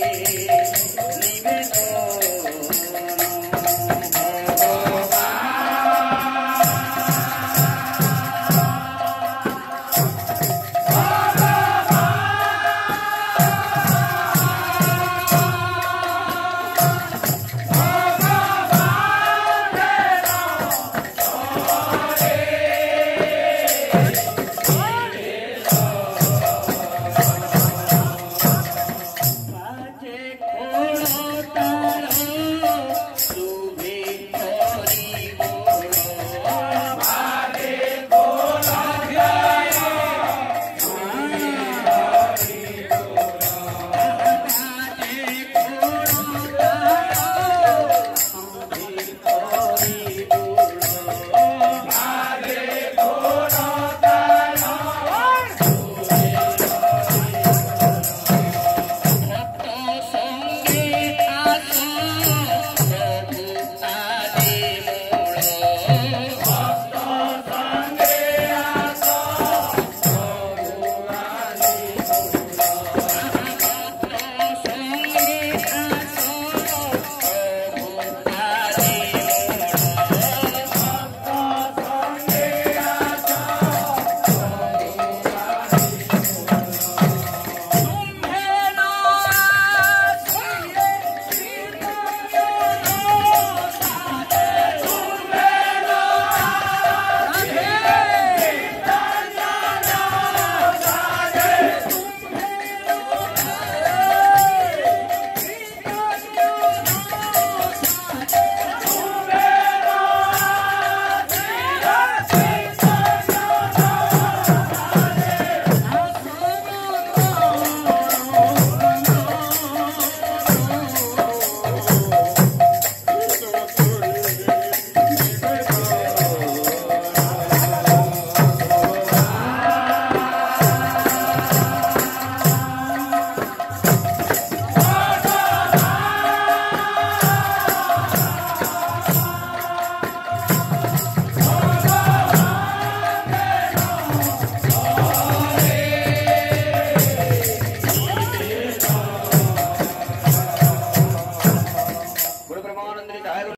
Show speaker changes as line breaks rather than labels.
哎。